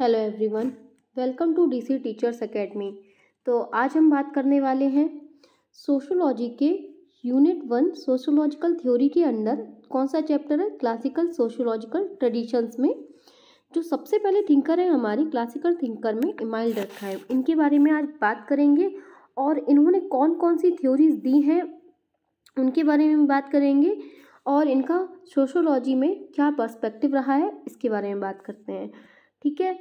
Hello everyone, welcome to DC teachers academy तो आज हम बात करने वाले हैं, सोशोलॉजी के यूनिट वन सोशोलॉजिकल थ्योरी के अंडर कौन सा चैप्टर है? क्लासिकल सोशोलॉजिकल ट्रेडिशंस में। जो सबसे पहले थिंकर है हमारी, क्लासिकल थिंकर में इमाइल रखा है इनके बारे में आज बात करेंगे और इन्होंने कौन कौन सी थ्योरीज दी हैं, उनके बारे में बात करेंगे और इनका सोशोलॉजी में क्या पर्सपेक्टिव रहा है, इसके बारे में बात करते हैं। ठीक है?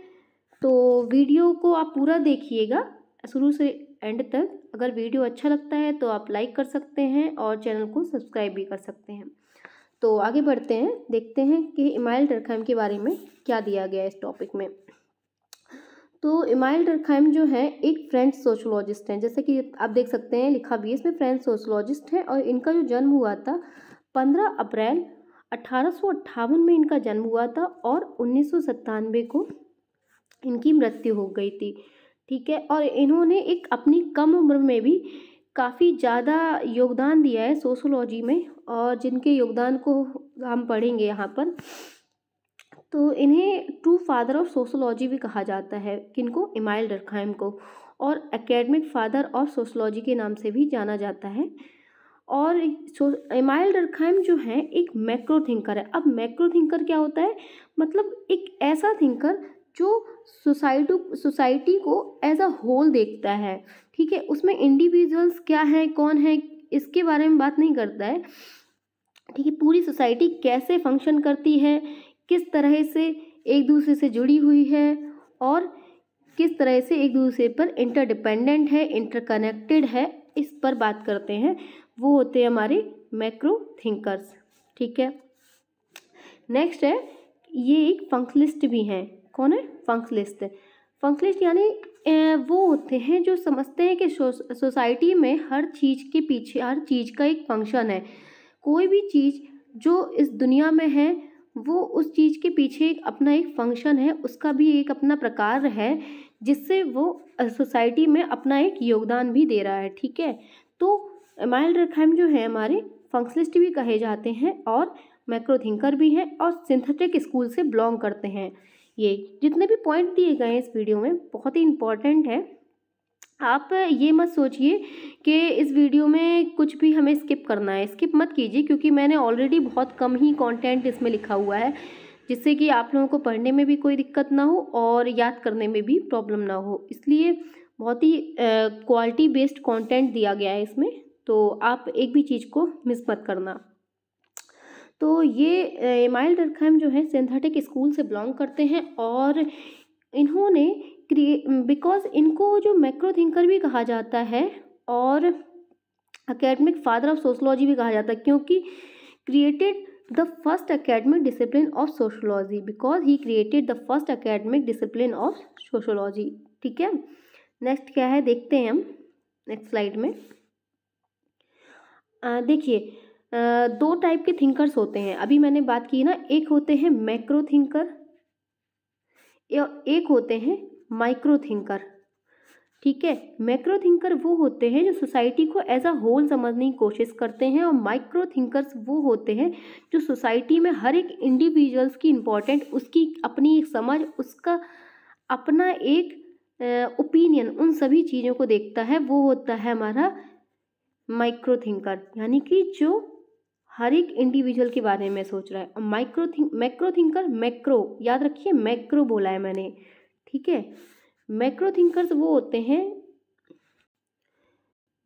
तो वीडियो को आप पूरा देखिएगा, शुरू से एंड तक। अगर वीडियो अच्छा लगता है तो आप लाइक कर सकते हैं और चैनल को सब्सक्राइब भी कर सकते हैं। तो आगे बढ़ते हैं, देखते हैं कि इमाइल डरखाइम के बारे में क्या दिया गया है इस टॉपिक में। तो इमाइल डरखाइम जो है, एक फ्रेंच सोशोलॉजिस्ट हैं। जैसे कि आप देख सकते हैं, लिखा भी है, इसमें फ्रेंच सोशोलॉजिस्ट है और इनका जो जन्म हुआ था, पंद्रह अप्रैल अठारह सौ अट्ठावन में इनका जन्म हुआ था और उन्नीस सौ सतानवे को इनकी मृत्यु हो गई थी, ठीक है? और इन्होंने एक अपनी कम उम्र में भी काफ़ी ज़्यादा योगदान दिया है सोशोलॉजी में और जिनके योगदान को हम पढ़ेंगे यहाँ पर तो इन्हें ट्रू फादर ऑफ़ सोशोलॉजी भी कहा जाता है, किनको? इमाइल डरखाइम को और एकेडमिक फादर ऑफ़ सोशोलॉजी के नाम से भी जाना जाता है। और इमाइल डरखाइम जो है, एक मैक्रो थिंकर है। अब मैक्रो थिंकर क्या होता है? मतलब एक ऐसा थिंकर जो सोसाइटी सोसाइटी को एज अ होल देखता है, ठीक है? उसमें इंडिविजुअल्स क्या है, कौन है, इसके बारे में बात नहीं करता है। ठीक है, पूरी सोसाइटी कैसे फ़ंक्शन करती है, किस तरह से एक दूसरे से जुड़ी हुई है, और किस तरह से एक दूसरे पर इंटरडिपेंडेंट है इंटरकनेक्टेड है, इस पर बात करते हैं। वो होते हैं हमारे मैक्रो थिंकर्स ठीक है? नेक्स्ट है, ये एक फंक्शलिस्ट भी हैं। कौन है? फंक्शलिस्ट फंक्शलिस्ट यानी वो होते हैं जो समझते हैं कि सोसाइटी में हर चीज़ के पीछे, हर चीज़ का एक फ़ंक्शन है। कोई भी चीज़ जो इस दुनिया में है, वो उस चीज़ के पीछे एक अपना एक फ़ंक्शन है, उसका भी एक अपना प्रकार है, जिससे वो सोसाइटी में अपना एक योगदान भी दे रहा है, ठीक है? तो माइल रखाइम जो है हमारे फंक्शलिस्ट भी कहे जाते हैं और मैक्रो थिंकर भी हैं और सिंथेटिक स्कूल से बिलोंग करते हैं। ये जितने भी पॉइंट दिए गए हैं इस वीडियो में, बहुत ही इंपॉर्टेंट है। आप ये मत सोचिए कि इस वीडियो में कुछ भी हमें स्किप करना है। स्किप मत कीजिए क्योंकि मैंने ऑलरेडी बहुत कम ही कंटेंट इसमें लिखा हुआ है, जिससे कि आप लोगों को पढ़ने में भी कोई दिक्कत ना हो और याद करने में भी प्रॉब्लम ना हो। इसलिए बहुत ही क्वालिटी बेस्ड कंटेंट दिया गया है इसमें। तो आप एक भी चीज़ को मिस मत करना। तो ये एमाइल डरखैम जो है, सिंथेटिक स्कूल से बिलोंग करते हैं और इन्होंने क्रिए बिकॉज़ इनको जो मैक्रो थिंकर भी कहा जाता है और अकेडमिक फादर ऑफ़ सोशोलॉजी भी कहा जाता है, क्योंकि created the first academic discipline of sociology because he created the first academic discipline of sociology ठीक है? नेक्स्ट क्या है? देखते हैं हम। नेक्स्ट स्लाइड में। देखिए दो टाइप के थिंकर्स होते हैं। अभी मैंने बात की ना, एक होते हैं मैक्रो थिंकर एक होते हैं माइक्रो थिंकर ठीक है? मैक्रो थिंकर वो होते हैं जो सोसाइटी को एज अ होल समझने की कोशिश करते हैं और माइक्रो थिंकर्स वो होते हैं जो सोसाइटी में हर एक इंडिविजुअल्स की इम्पोर्टेंट उसकी अपनी एक समझ, उसका अपना एक ओपिनियन उन सभी चीज़ों को देखता है। वो होता है हमारा माइक्रो थिंकर यानी कि जो हर एक इंडिविजुअल के बारे में सोच रहा है। और micro think macro thinker macro याद रखिए, मैक्रो बोला है मैंने, ठीक है? मैक्रो थिंकर्स वो होते हैं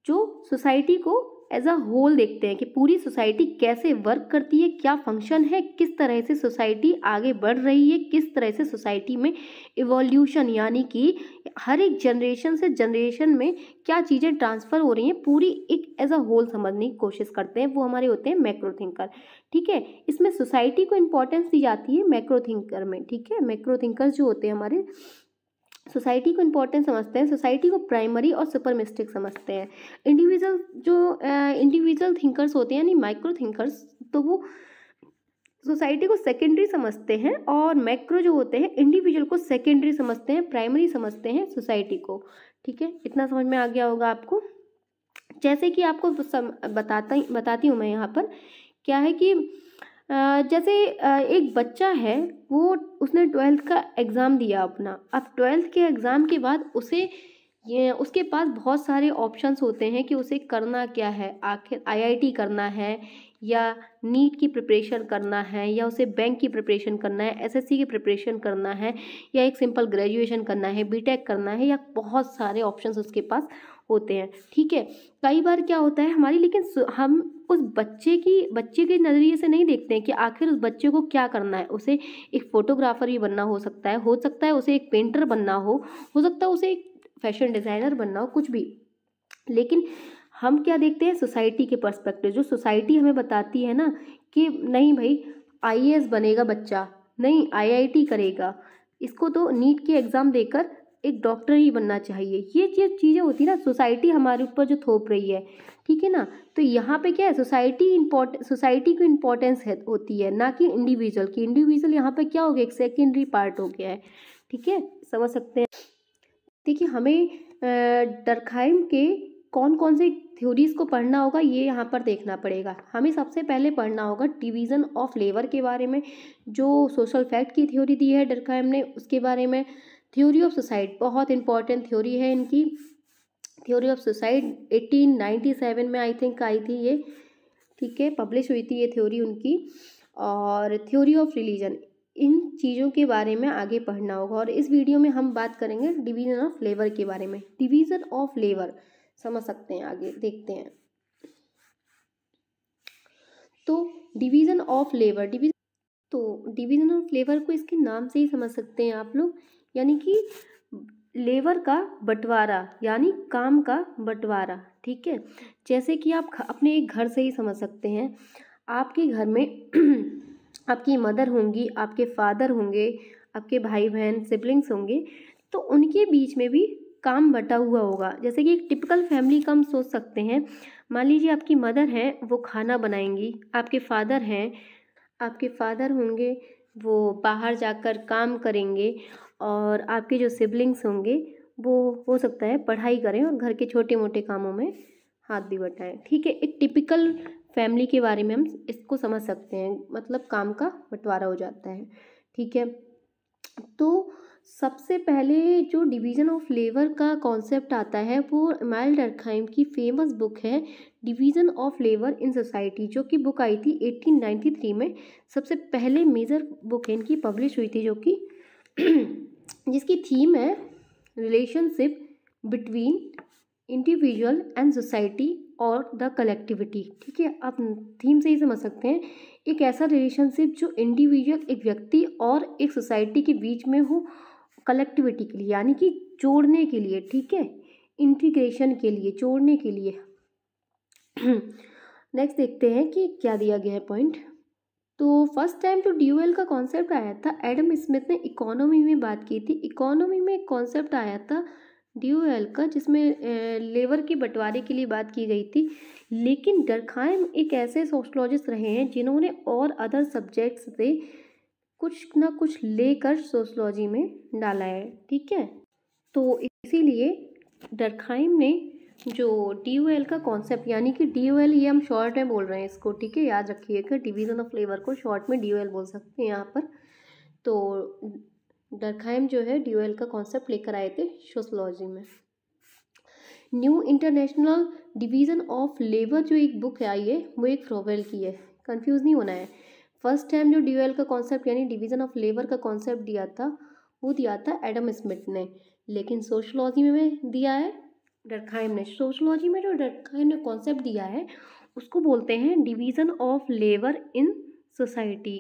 जो सोसाइटी को एज अ होल देखते हैं कि पूरी सोसाइटी कैसे वर्क करती है, क्या फ़ंक्शन है, किस तरह से सोसाइटी आगे बढ़ रही है, किस तरह से सोसाइटी में इवोल्यूशन यानी कि हर एक जनरेशन से जनरेशन में क्या चीज़ें ट्रांसफ़र हो रही हैं, पूरी एक एज अ होल समझने की कोशिश करते हैं, वो हमारे होते हैं मैक्रो थिंकर ठीक है? इसमें सोसाइटी को इम्पोर्टेंस दी जाती है मैक्रो थिंकर में, ठीक है? मैक्रो थिंकर जो होते हैं हमारे सोसाइटी को इम्पोर्टेंट समझते हैं सोसाइटी को प्राइमरी और सुपर मिस्टिक समझते हैं। इंडिविजुअल जो इंडिविजुअल थिंकर्स होते हैं, यानी माइक्रो थिंकर्स तो वो सोसाइटी को सेकेंडरी समझते हैं और मैक्रो जो होते हैं, इंडिविजुअल को सेकेंडरी समझते हैं, प्राइमरी समझते हैं सोसाइटी को। ठीक है? इतना समझ में आ गया होगा आपको? जैसे कि आपको बताता, बताती हूँ मैं यहाँ पर। क्या है कि जैसे एक बच्चा है, वो, उसने ट्वेल्थ का एग्ज़ाम दिया अपना। अब ट्वेल्थ के एग्ज़ाम के बाद उसे, ये, उसके पास बहुत सारे ऑप्शंस होते हैं कि उसे करना क्या है। आखिर, आईआईटी करना है या नीट की प्रिपरेशन करना है या उसे बैंक की प्रिपरेशन करना है एसएससी की प्रिपरेशन करना है या एक सिंपल ग्रेजुएशन करना है बीटेक करना है या बहुत सारे ऑप्शंस उसके पास होते हैं, ठीक है? कई बार क्या होता है हमारी, लेकिन हम उस बच्चे की, बच्चे के नज़रिए से नहीं देखते हैं कि आखिर उस बच्चे को क्या करना है। उसे एक फ़ोटोग्राफ़र भी बनना हो सकता है, हो सकता है उसे एक पेंटर बनना हो हो सकता है उसे एक फ़ैशन डिज़ाइनर बनना हो, कुछ भी। लेकिन हम क्या देखते हैं? सोसाइटी के पर्सपेक्टिव जो सोसाइटी हमें बताती है ना कि नहीं भाई आईएएस बनेगा बच्चा, नहीं आईआईटी करेगा। इसको तो नीट के एग्ज़ाम देकर एक डॉक्टर ही बनना चाहिए। ये जो चीज़ें होती है ना सोसाइटी हमारे ऊपर जो थोप रही है, ठीक है ना? तो यहाँ पे क्या है? सोसाइटी इम्पोर्ट सोसाइटी की इम्पोर्टेंस है, होती है, ना कि इंडिविजुअल की। इंडिविजुअल यहाँ पे क्या हो गया? एक सेकेंडरी पार्ट हो गया है, ठीक है? समझ सकते हैं? देखिए, हमें डरखाइम के कौन कौन से थ्योरीज़ को पढ़ना होगा, ये यहाँ पर देखना पड़ेगा। हमें सबसे पहले पढ़ना होगा डिवीज़न ऑफ़ लेबर के बारे में, जो सोशल फैक्ट की थ्योरी दी है डरखाइम ने, उसके बारे में। थ्योरी ऑफ़ सोसाइटी बहुत इंपॉर्टेंट थ्योरी है इनकी। थ्योरी ऑफ़ नाइन्टी सेवन में आई थिंक आई थी ये, ठीक है पब्लिश हुई थी ये थ्योरी उनकी। और थ्योरी ऑफ़ रिलीजन इन चीज़ों के बारे में आगे पढ़ना होगा। और इस वीडियो में हम बात करेंगे डिवीज़न ऑफ़ लेबर के बारे में। डिवीज़न ऑफ़ लेबर समझ सकते हैं, आगे देखते हैं। तो डिवीज़न ऑफ़ लेबर डिवीज़न तो डिवीज़न ऑफ़ लेबर को इसके नाम से ही समझ सकते हैं आप लोग। यानी कि लेबर का बंटवारा, यानी काम का बंटवारा, ठीक है? जैसे कि आप अपने एक घर से ही समझ सकते हैं। आपके घर में आपकी मदर होंगी, आपके फादर होंगे, आपके भाई बहन सिबलिंग्स होंगे तो उनके बीच में भी काम बटा हुआ होगा। जैसे कि एक टिपिकल फैमिली का हम सोच सकते हैं, मान लीजिए आपकी मदर है, वो खाना बनाएँगी, आपके फादर हैं, आपके फादर होंगे, वो बाहर जाकर काम करेंगे और आपके जो सिबलिंग्स होंगे, वो हो सकता है पढ़ाई करें और घर के छोटे मोटे कामों में हाथ भी बटाएँ। ठीक है, एक टिपिकल फैमिली के बारे में हम इसको समझ सकते हैं। मतलब काम का बंटवारा हो जाता है। ठीक है तो सबसे पहले जो डिवीज़न ऑफ़ लेबर का कॉन्सेप्ट आता है, वो इमाइल डरखाइम की फ़ेमस बुक है division of labour in society जो कि बुक आई थी 1893 में। सबसे पहले मेजर बुक इनकी पब्लिश हुई थी जो कि, जिसकी थीम है relationship between individual and society और द कलेक्टिविटी ठीक है, आप थीम से ही समझ सकते हैं। एक ऐसा रिलेशनशिप जो इंडिविजुअल एक व्यक्ति और एक सोसाइटी के बीच में हो कलेक्टिविटी के लिए, यानी कि जोड़ने के लिए, ठीक है? इंटीग्रेशन के लिए, जोड़ने के लिए। नेक्स्ट देखते हैं कि क्या दिया गया है पॉइंट तो फ़र्स्ट टाइम जो ड्यूएल का कॉन्सेप्ट आया था। एडम स्मिथ ने इकोनॉमी में बात की थी। इकोनॉमी में एक कॉन्सेप्ट आया था ड्यूएल का, जिसमें लेबर के बंटवारे के लिए बात की गई थी। लेकिन डरखाइम एक ऐसे सोशलॉजिस्ट रहे हैं जिन्होंने और अदर सब्जेक्ट्स से कुछ ना कुछ लेकर सोशलॉजी में डाला है, ठीक है? तो इसीलिए डरखाइम ने जो डी ओ एल का कॉन्सेप्ट यानी कि डी ओ एल ये हम शॉर्ट में बोल रहे हैं इसको, ठीक है? याद रखिएगा डिवीज़न ऑफ़ लेबर को शॉर्ट में डी ओ एल बोल सकते हैं यहाँ पर। तो डरखाइम जो है डी ओ एल का कॉन्सेप्ट लेकर आए थे सोशलॉजी में। New international division of labour जो एक बुक आई है, वो एक फ्रोवेल की है। कंफ्यूज नहीं होना है। फ़र्स्ट टाइम जो डी का कॉन्सेप्ट यानी डिवीज़न ऑफ़ लेबर का कॉन्सेप्ट दिया था, वो दिया था एडम स्मिथ ने। लेकिन सोशलॉजी में दिया है डरखाइम ने। सोशलॉजी में जो डरखाइम ने कॉन्सेप्ट दिया है, उसको बोलते हैं division of labour in society.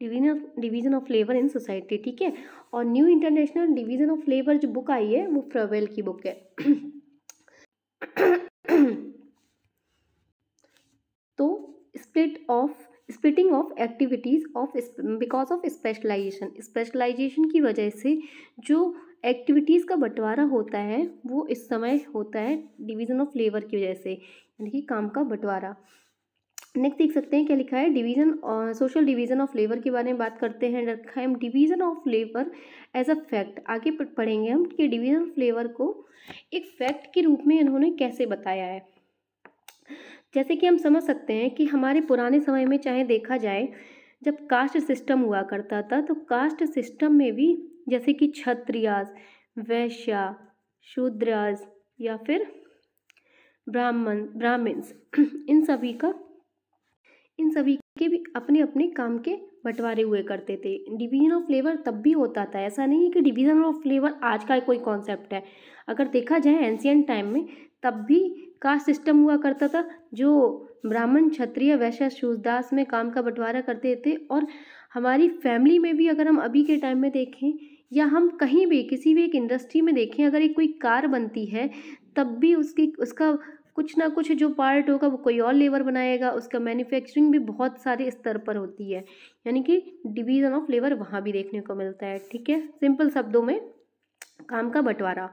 Division of, division of labour in society, ठीक है? और new international division of labour जो बुक आई है, वो फ्रवेल की बुक है तो split of splitting of activities of because of specialisation specialisation की वजह से जो एक्टिविटीज़ का बंटवारा होता है, वो इस समय होता है डिवीज़न ऑफ़ लेबर की वजह से, यानी कि काम का बंटवारा। नेक्स्ट देख सकते हैं क्या लिखा है? Division social division of labour के बारे में बात करते हैं, रखा है division of labour as a fact आगे पढ़ेंगे हम कि डिवीज़न ऑफ़ लेबर को एक फैक्ट के रूप में इन्होंने कैसे बताया है। जैसे कि हम समझ सकते हैं कि हमारे पुराने समय में चाहे देखा जाए, जब कास्ट सिस्टम हुआ करता था तो कास्ट सिस्टम में भी जैसे कि क्षत्रियास वैश्या शूद्रास या फिर ब्राह्मण ब्राह्मण्स इन सभी का, इन सभी के भी अपने अपने काम के बंटवारे हुए करते थे। डिवीज़न ऑफ़ लेबर तब भी होता था। ऐसा नहीं है कि डिवीज़न ऑफ़ लेबर आज का कोई कॉन्सेप्ट है। अगर देखा जाए एंशियंट टाइम में तब भी कास्ट सिस्टम हुआ करता था, जो ब्राह्मण, क्षत्रिय, वैश्य शूरदास में काम का बंटवारा करते थे। और हमारी फैमिली में भी अगर हम अभी के टाइम में देखें, या हम कहीं भी, किसी भी एक इंडस्ट्री में देखें, अगर एक कोई कार बनती है, तब भी उसकी, उसका कुछ ना कुछ जो पार्ट होगा, वो कोई और लेबर बनाएगा। उसका मैन्युफैक्चरिंग भी बहुत सारे स्तर पर होती है। यानी कि डिवीज़न ऑफ़ लेबर वहाँ भी देखने को मिलता है, ठीक है? सिंपल शब्दों में, काम का बंटवारा।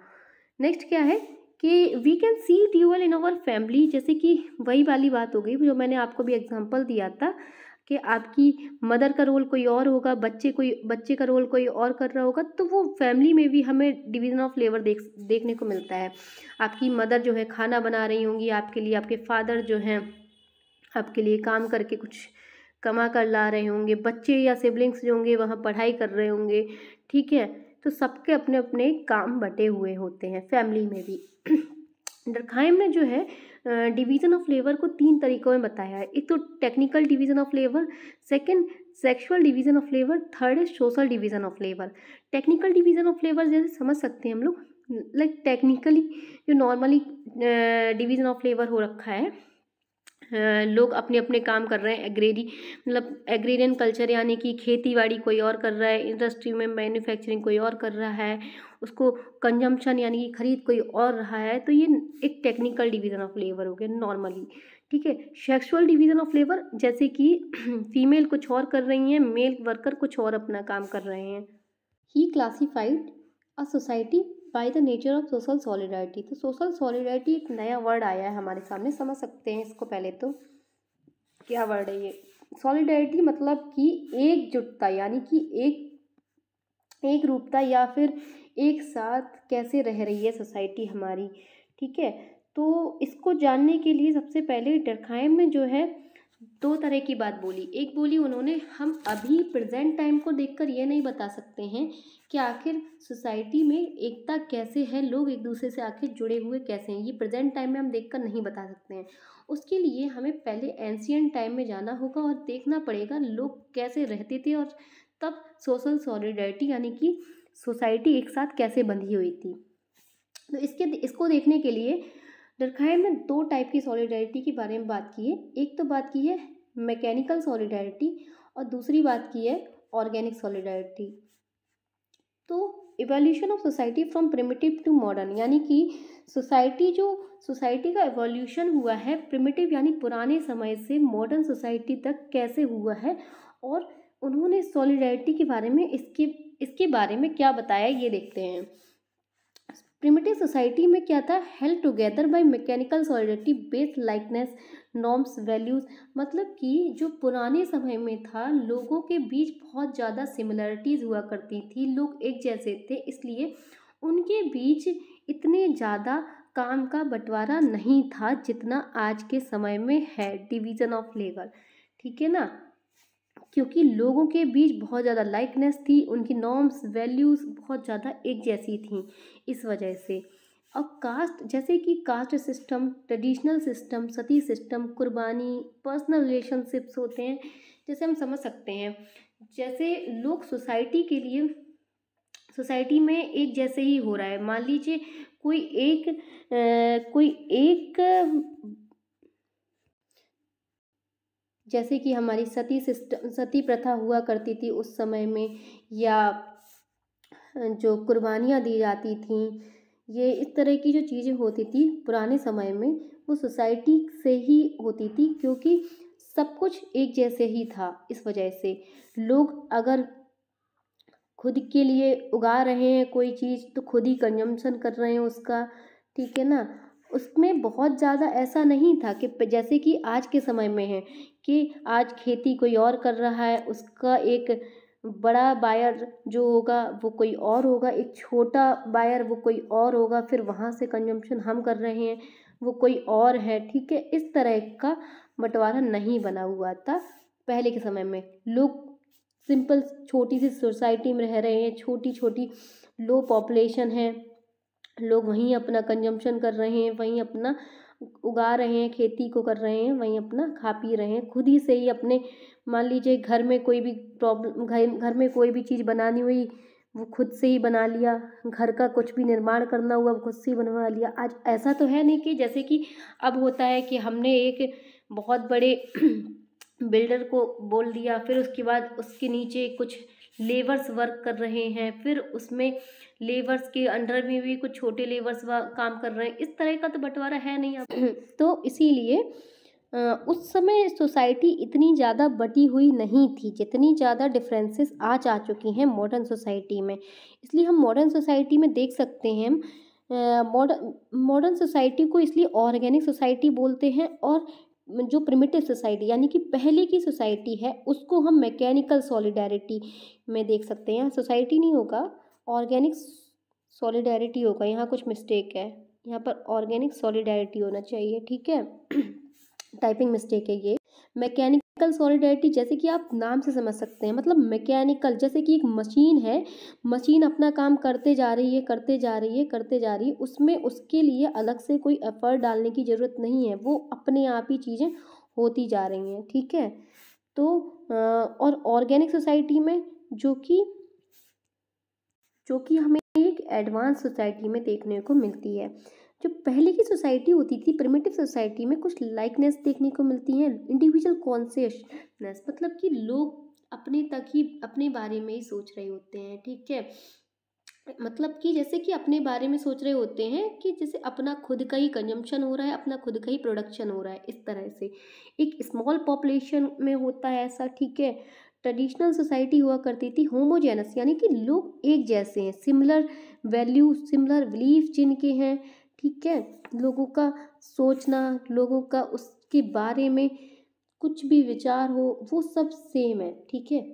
नेक्स्ट क्या है? कि we can see dual in our family जैसे कि वही वाली बात हो गई, जो मैंने आपको भी एग्जांपल दिया था कि आपकी मदर का रोल कोई और होगा, बच्चे कोई, बच्चे का रोल कोई और कर रहा होगा तो वो फैमिली में भी हमें डिवीज़न ऑफ़ लेबर देख, देखने को मिलता है। आपकी मदर जो है खाना बना रही होंगी, आपके लिए आपके फादर जो हैं, आपके लिए काम करके कुछ कमा कर ला रहे होंगे, बच्चे या सिबलिंग्स जो होंगे वहाँ पढ़ाई कर रहे होंगे, ठीक है? तो सबके अपने अपने काम बटे हुए होते हैं, फैमिली में भी। डरखाइम ने जो है डिवीज़न ऑफ़ लेबर को तीन तरीक़ों में बताया है। एक तो technical division of labour, second sexual division of labour, third है social division of labour. Technical division of labour जैसे समझ सकते हैं हम लोग लाइक टेक्निकली जो नॉर्मली डिवीज़न ऑफ़ लेबर हो रखा है लोग अपने अपने काम कर रहे हैं, एग्रेरी मतलब एग्रेरियन कल्चर यानी कि खेती बाड़ी कोई और कर रहा है, इंडस्ट्री में मैन्युफैक्चरिंग कोई और कर रहा है, उसको कंजम्पशन यानी कि खरीद कोई और रहा है तो ये एक टेक्निकल डिवीज़न ऑफ़ लेबर हो गया नॉर्मली, ठीक है? सेक्सुअल डिवीज़न ऑफ़ लेबर जैसे कि फीमेल कुछ और कर रही हैं, मेल वर्कर कुछ और अपना काम कर रहे हैं, he classified a society by the nature of social solidarity तो सोशल सॉलिडारिटी एक नया वर्ड आया है हमारे सामने, समझ सकते हैं इसको पहले तो। क्या वर्ड है ये? सॉलिडारिटी मतलब कि एकजुटता, यानी कि एक एक रूपता या फिर एक साथ कैसे रह रही है सोसाइटी हमारी, ठीक है? तो इसको जानने के लिए सबसे पहले डरखाइम में जो है दो तरह की बात बोली। एक बोली उन्होंने, हम अभी प्रेजेंट टाइम को देखकर ये नहीं बता सकते हैं कि आखिर सोसाइटी में एकता कैसे है, लोग एक दूसरे से आखिर जुड़े हुए कैसे हैं। ये प्रेजेंट टाइम में हम देखकर नहीं बता सकते हैं। उसके लिए हमें पहले एंशियन टाइम में जाना होगा और देखना पड़ेगा लोग कैसे रहते थे और तब सोशल सॉलिडरिटी यानी कि सोसाइटी एक साथ कैसे बंधी हुई थी। तो इसके, इसको देखने के लिए डरखाइम ने दो टाइप की सॉलिडारिटी के बारे में बात की है। एक तो बात की है मैकेनिकल सॉलिडारिटी और दूसरी बात की है ऑर्गेनिक सॉलिडारिटी तो evolution of society from primitive to modern यानी कि सोसाइटी जो सोसाइटी का एवोल्यूशन हुआ है प्रिमिटिव यानी पुराने समय से मॉडर्न सोसाइटी तक कैसे हुआ है और उन्होंने सॉलिडारिटी के बारे में इसके इसके बारे में क्या बताया ये देखते हैं। प्रिमिटिव सोसाइटी में क्या था? Held together by mechanical solidity based likeness norms values मतलब कि जो पुराने समय में था, लोगों के बीच बहुत ज़्यादा सिमिलरिटीज़ हुआ करती थी, लोग एक जैसे थे, इसलिए उनके बीच इतने ज़्यादा काम का बंटवारा नहीं था जितना आज के समय में है डिवीज़न ऑफ़ लेबर ठीक है ना? क्योंकि लोगों के बीच बहुत ज़्यादा लाइकनेस थी उनकी नॉर्म्स वैल्यूज़ बहुत ज़्यादा एक जैसी थी इस वजह से। अब कास्ट जैसे कि caste system traditional system sati system कुर्बानी पर्सनल रिलेशनशिप्स होते हैं जैसे हम समझ सकते हैं। जैसे लोग सोसाइटी के लिए सोसाइटी में एक जैसे ही हो रहा है। मान लीजिए कोई एक आ, कोई एक जैसे कि हमारी सती सिस्टम सती प्रथा हुआ करती थी उस समय में, या जो कुर्बानियाँ दी जाती थीं, ये इस तरह की जो चीज़ें होती थी पुराने समय में, वो सोसाइटी से ही होती थी क्योंकि सब कुछ एक जैसे ही था इस वजह से। लोग अगर खुद के लिए उगा रहे हैं कोई चीज़ तो खुद ही कंजम्पशन कर रहे हैं उसका, ठीक है ना? उसमें बहुत ज़्यादा ऐसा नहीं था कि जैसे कि आज के समय में है कि आज खेती कोई और कर रहा है, उसका एक बड़ा बायर जो होगा वो कोई और होगा, एक छोटा बायर वो कोई और होगा, फिर वहाँ से कंजम्पशन हम कर रहे हैं, वो कोई और है, ठीक है? इस तरह का बंटवारा नहीं बना हुआ था पहले के समय में। लोग सिंपल छोटी सी सोसाइटी में रह रहे हैं छोटी छोटी लो पॉपुलेशन है लोग वहीं अपना कंजम्पशन कर रहे हैं, वहीं अपना उगा रहे हैं, खेती को कर रहे हैं, वहीं अपना खा पी रहे हैं। खुद ही से ही अपने, मान लीजिए घर में कोई भी प्रॉब्लम घर घर में कोई भी चीज़ बनानी हुई, वो खुद से ही बना लिया, घर का कुछ भी निर्माण करना हुआ, वो खुद से ही बनवा लिया। आज ऐसा तो है नहीं कि जैसे कि अब होता है कि हमने एक बहुत बड़े बिल्डर को बोल दिया, फिर उसके बाद उसके नीचे कुछ लेबर्स वर्क कर रहे हैं, फिर उसमें लेबर्स के अंडर में भी कुछ छोटे लेबर्स काम कर रहे हैं। इस तरह का तो बंटवारा है नहीं तो इसीलिए उस समय सोसाइटी इतनी ज़्यादा बटी हुई नहीं थी, जितनी ज़्यादा डिफरेंसेस आज आ चुकी हैं मॉडर्न सोसाइटी में। इसलिए हम मॉडर्न सोसाइटी में देख सकते हैं मॉडर्न मॉडर्न सोसाइटी को इसलिए ऑर्गेनिक सोसाइटी बोलते हैं और जो प्रिमिटिव सोसाइटी यानी कि पहले की सोसाइटी है, उसको हम मैकेनिकल सॉलिडारिटी में देख सकते हैं। सोसाइटी नहीं होगा ऑर्गेनिक सॉलिडारिटी होगा। यहाँ कुछ मिस्टेक है। यहाँ पर ऑर्गेनिक सॉलिडारिटी होना चाहिए, ठीक है? टाइपिंग मिस्टेक है ये। मैकेनिकल सॉलिडारिटी जैसे कि आप नाम से समझ सकते हैं मतलब मैकेनिकल, जैसे कि एक मशीन है, मशीन अपना काम करते जा रही है, करते जा रही है, करते जा रही है, उसमें उसके लिए अलग से कोई एफर्ट डालने की ज़रूरत नहीं है, वो अपने आप ही चीज़ें होती जा रही हैं, ठीक है? तो और ऑर्गेनिक सोसाइटी में जो कि जो कि हमें एक एडवांस सोसाइटी में देखने को मिलती है। जो पहले की सोसाइटी होती थी प्रिमिटिव सोसाइटी में कुछ लाइकनेस देखने को मिलती है इंडिविजुअल कॉन्सियसनेस मतलब कि लोग अपने तक ही, अपने बारे में ही सोच रहे होते हैं, ठीक है? मतलब कि जैसे कि अपने बारे में सोच रहे होते हैं कि जैसे अपना खुद का ही कंजम्पशन हो रहा है, अपना खुद का ही प्रोडक्शन हो रहा है, इस तरह से। एक स्मॉल पॉपुलेशन में होता है ऐसा, ठीक है? ट्रेडिशनल सोसाइटी हुआ करती थी होमोजेनस यानी कि लोग एक जैसे हैं सिमिलर वैल्यू सिमिलर बिलीफ जिनके हैं ठीक है? लोगों का सोचना लोगों का उसके बारे में कुछ भी विचार हो वो सब सेम है ठीक है?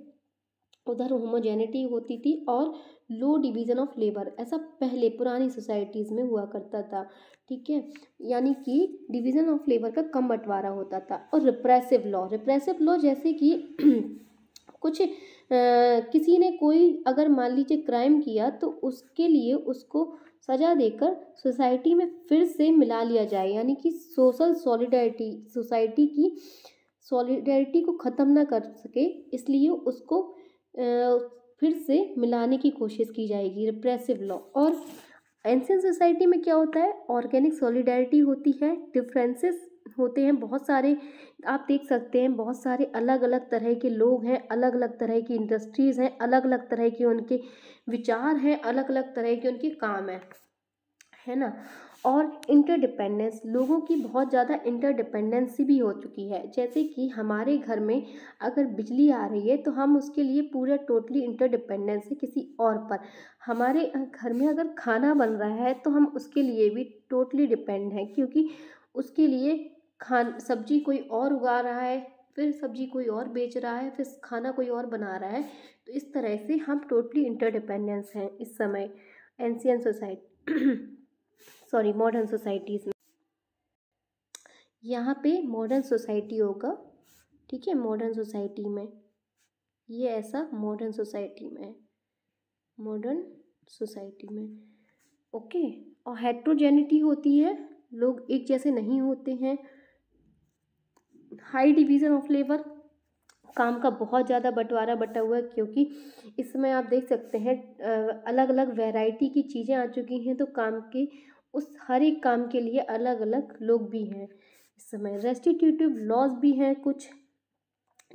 उधर होमोजेनिटी होती थी और लो डिवीज़न ऑफ़ लेबर ऐसा पहले पुरानी सोसाइटीज़ में हुआ करता था ठीक है? यानी कि डिवीज़न ऑफ़ लेबर का कम बंटवारा होता था और रिप्रेसिव लॉ रिप्रेसिव लॉ जैसे कि कुछ आ, किसी ने कोई अगर मान लीजिए क्राइम किया तो उसके लिए उसको सजा देकर सोसाइटी में फिर से मिला लिया जाए, यानी कि सोशल सॉलिडारिटी, सोसाइटी की सॉलिडारिटी को ख़त्म ना कर सके, इसलिए उसको फिर से मिलाने की कोशिश की जाएगी रिप्रेसिव लॉ और एंशियन सोसाइटी में क्या होता है? ऑर्गेनिक सॉलिडारिटी होती है डिफरेंसेस होते हैं, बहुत सारे, आप देख सकते हैं, बहुत सारे अलग अलग तरह के लोग हैं अलग अलग तरह की इंडस्ट्रीज़ हैं अलग अलग तरह के उनके विचार हैं अलग अलग तरह के उनके काम हैं, है ना? और इंटरडिपेंडेंस लोगों की बहुत ज़्यादा इंटरडिपेंडेंसी भी हो चुकी है। जैसे कि हमारे घर में अगर बिजली आ रही है तो हम उसके लिए पूरा टोटली इंटरडिपेंडेंस है किसी और पर। हमारे घर में अगर खाना बन रहा है तो हम उसके लिए भी टोटली डिपेंड हैं, क्योंकि उसके लिए खान, सब्ज़ी कोई और उगा रहा है, फिर सब्ज़ी कोई और बेच रहा है, फिर खाना कोई और बना रहा है तो इस तरह से हम टोटली इंटरडिपेंडेंस हैं इस समय ancient society sorry modern societies में। यहाँ पे मॉडर्न सोसाइटी होगा, ठीक है मॉडर्न सोसाइटी में, ये ऐसा मॉडर्न सोसाइटी में मॉडर्न सोसाइटी में ओके और हेट्रोजेनिटी होती है, लोग एक जैसे नहीं होते हैं हाई डिवीज़न ऑफ़ लेबर काम का बहुत ज़्यादा बंटवारा बटा हुआ है क्योंकि इसमें आप देख सकते हैं अलग अलग वैरायटी की चीज़ें आ चुकी हैं तो काम के, उस हर एक काम के लिए अलग अलग लोग भी हैं। इस समय रेस्टिट्यूटिव लॉज भी हैं कुछ,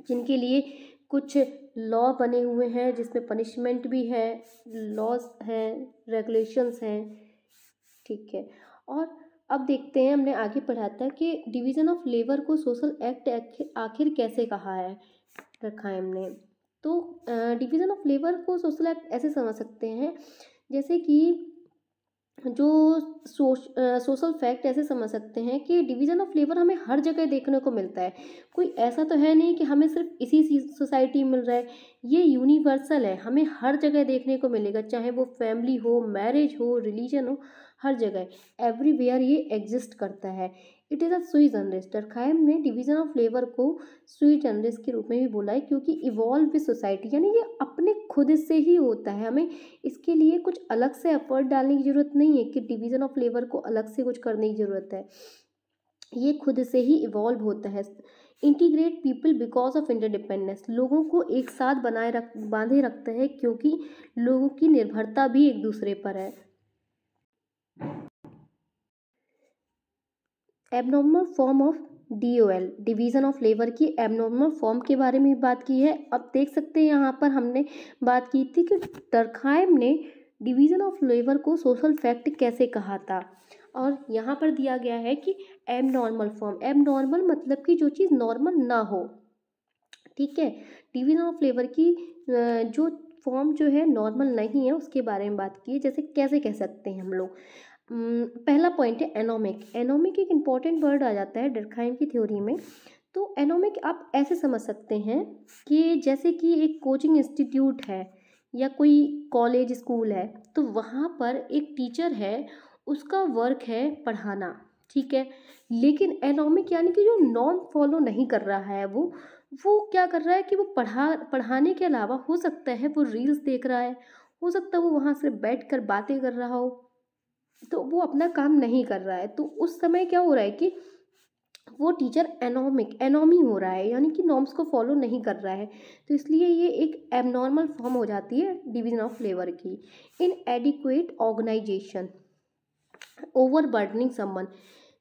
जिनके लिए कुछ लॉ बने हुए हैं, जिसमें पनिशमेंट भी है लॉज हैं रेगुलेशंस हैं, ठीक है। और अब देखते हैं, हमने आगे पढ़ा था कि डिवीज़न ऑफ़ लेबर को सोशल एक्ट आखिर कैसे कहा है, रखा है हमने। तो डिवीज़न ऑफ़ लेबर को सोशल एक्ट ऐसे समझ सकते हैं, जैसे कि जो सोश सोशल फैक्ट ऐसे समझ सकते हैं कि डिवीज़न ऑफ़ लेबर हमें हर जगह देखने को मिलता है। कोई ऐसा तो है नहीं कि हमें सिर्फ़ इसी सोसाइटी मिल रहा है। ये यूनिवर्सल है, हमें हर जगह देखने को मिलेगा, चाहे वो फैमिली हो मैरिज हो रिलीजन हो हर जगह एवरीवेयर ये एग्जिस्ट करता है। It is a sui generis Durkheim ने डिवीज़न ऑफ़ लेबर को स्वीट जनरेस के रूप में भी बोला है, क्योंकि इवॉल्व विद सोसाइटी यानी ये अपने खुद से ही होता है। हमें इसके लिए कुछ अलग से एफर्ट डालने की ज़रूरत नहीं है कि डिवीज़न ऑफ़ लेबर को अलग से कुछ करने की ज़रूरत है। ये खुद से ही इवॉल्व होता है। Integrate people because of interdependence लोगों को एक साथ बनाए रख, बांधे रखते हैं, क्योंकि लोगों की निर्भरता भी एक दूसरे पर है। Abnormal form of D O L division of labour की एबनॉर्मल फॉर्म के बारे में बात की है। अब देख सकते हैं यहाँ पर हमने बात की थी कि टरखाइम ने डिवीज़न ऑफ़ लेबर को सोशल फैक्ट कैसे कहा था। और यहाँ पर दिया गया है कि एब नॉर्मल फॉर्म एब नॉर्मल मतलब कि जो चीज़ नॉर्मल ना हो। ठीक है? डिवीज़न ऑफ़ लेबर की जो फॉर्म जो है नॉर्मल नहीं है, उसके बारे में बात की है, जैसे कैसे कह सकते हैं हम लोग। पहला पॉइंट है एनोमिक एनोमिक एक इंपॉर्टेंट वर्ड आ जाता है डरखाइम की थ्योरी में। तो एनोमिक आप ऐसे समझ सकते हैं कि जैसे कि एक कोचिंग इंस्टीट्यूट है या कोई कॉलेज स्कूल है तो वहाँ पर एक टीचर है, उसका वर्क है पढ़ाना, ठीक है? लेकिन एनोमिक यानी कि जो नॉर्म फॉलो नहीं कर रहा है वो वो क्या कर रहा है कि वो पढ़ा, पढ़ाने के अलावा हो सकता है वो रील्स देख रहा है, हो सकता है वो वहाँ से बैठ कर बातें कर रहा हो। तो वो अपना काम नहीं कर रहा है। तो उस समय क्या हो रहा है कि वो टीचर एनोमिक एनोमी हो रहा है, यानी कि नॉर्म्स को फॉलो नहीं कर रहा है। तो इसलिए ये एक एबनॉर्मल फॉर्म हो जाती है डिवीज़न ऑफ़ लेबर की। Inadequate organisation overburdening समन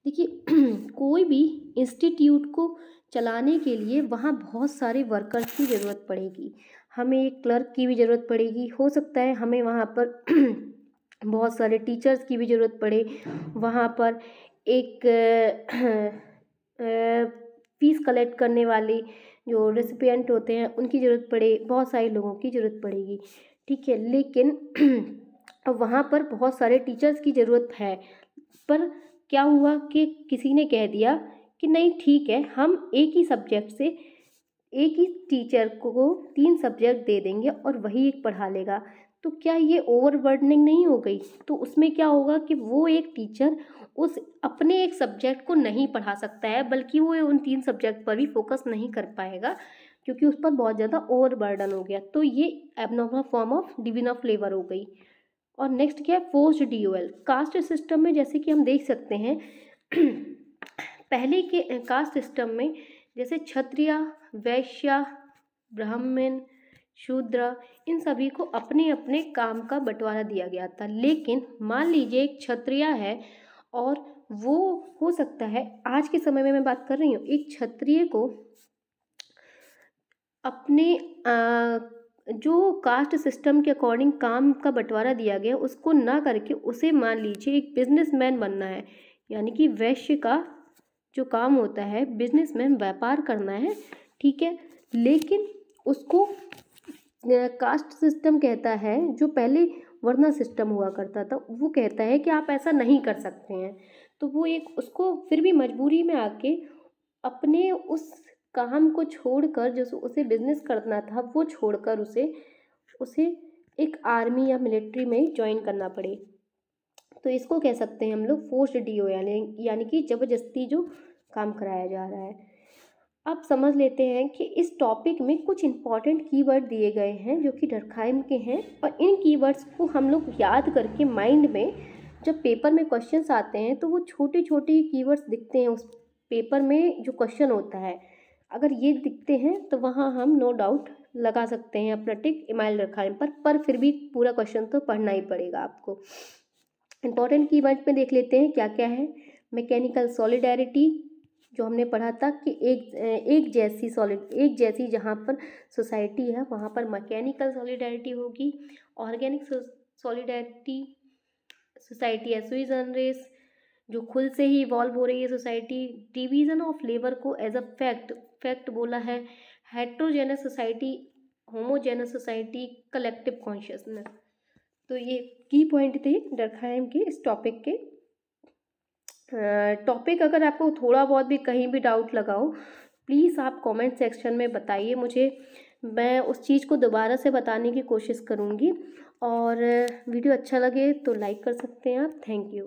देखिए, कोई भी इंस्टीट्यूट को चलाने के लिए वहाँ बहुत सारे वर्कर्स की ज़रूरत पड़ेगी। हमें एक क्लर्क की भी ज़रूरत पड़ेगी। हो सकता है हमें वहाँ पर बहुत सारे टीचर्स की भी ज़रूरत पड़े। वहाँ पर एक फ़ीस कलेक्ट करने वाले जो रेसिपियंट होते हैं, उनकी ज़रूरत पड़े। बहुत सारे लोगों की ज़रूरत पड़ेगी। ठीक है, लेकिन वहाँ पर बहुत सारे टीचर्स की ज़रूरत है। पर क्या हुआ कि किसी ने कह दिया कि नहीं, ठीक है, हम एक ही सब्जेक्ट से एक ही टीचर को तीन सब्जेक्ट दे देंगे और वही एक पढ़ा लेगा। तो क्या ये ओवरबर्डनिंग नहीं हो गई? तो उसमें क्या होगा कि वो एक टीचर उस अपने एक सब्जेक्ट को नहीं पढ़ा सकता है, बल्कि वो उन तीन सब्जेक्ट पर भी फोकस नहीं कर पाएगा, क्योंकि उस पर बहुत ज़्यादा ओवरबर्डन हो गया। तो ये abnormal form of division of labour हो गई। और नेक्स्ट क्या है? फोर्स्ड डी कास्ट सिस्टम में जैसे कि हम देख सकते हैं पहले के कास्ट सिस्टम में जैसे क्षत्रिय वैश्य ब्राह्मण शूद्र इन सभी को अपने अपने काम का बंटवारा दिया गया था। लेकिन मान लीजिए एक क्षत्रिय है और वो हो सकता है आज के समय में मैं बात कर रही हूँ एक क्षत्रिय को अपने आ, जो कास्ट सिस्टम के अकॉर्डिंग काम का बंटवारा दिया गया उसको ना करके उसे मान लीजिए एक बिजनेसमैन बनना है यानी कि वैश्य का जो काम होता है बिजनेसमैन व्यापार करना है, ठीक है? लेकिन उसको कास्ट सिस्टम कहता है, जो पहले वर्ना सिस्टम हुआ करता था, वो कहता है कि आप ऐसा नहीं कर सकते हैं। तो वो एक उसको फिर भी मजबूरी में आके अपने उस काम को छोड़कर, जो उसे बिज़नेस करना था, वो छोड़कर उसे उसे एक आर्मी या मिलिट्री में ज्वाइन करना पड़े। तो इसको कह सकते हैं हम लोग फोर्स्ड डी ओ यानी यानी कि ज़बरदस्ती जो काम कराया जा रहा है। अब समझ लेते हैं कि इस टॉपिक में कुछ इंपॉर्टेंट कीवर्ड दिए गए हैं जो कि डरखाइम के हैं और इन कीवर्ड्स को हम लोग याद करके माइंड में जब पेपर में क्वेश्चंस आते हैं तो वो छोटे छोटे कीवर्ड्स दिखते हैं उस पेपर में जो क्वेश्चन होता है। अगर ये दिखते हैं तो वहाँ हम नो डाउट लगा सकते हैं अपना टिक इमाइल डरखाइम पर पर फिर भी पूरा क्वेश्चन तो पढ़ना ही पड़ेगा आपको। इंपॉर्टेंट कीवर्ड में देख लेते हैं क्या क्या है। मैकेनिकल सॉलिडेरिटी जो हमने पढ़ा था कि एक एक जैसी सॉलिड एक जैसी जहाँ पर सोसाइटी है, वहाँ पर मैकेनिकल सॉलिडारिटी होगी। Organic solidarity society sui generis जो खुद से ही इवॉल्व हो रही है society division of labour as a a fact fact बोला है। Heterogeneous society homogeneous society collective consciousness तो ये की पॉइंट थे डरखाइम के इस टॉपिक के। टॉपिक अगर आपको थोड़ा बहुत भी कहीं भी डाउट लगाओ प्लीज़ आप कमेंट सेक्शन में बताइए मुझे। मैं उस चीज़ को दोबारा से बताने की कोशिश करूँगी। और वीडियो अच्छा लगे तो लाइक कर सकते हैं आप। Thank you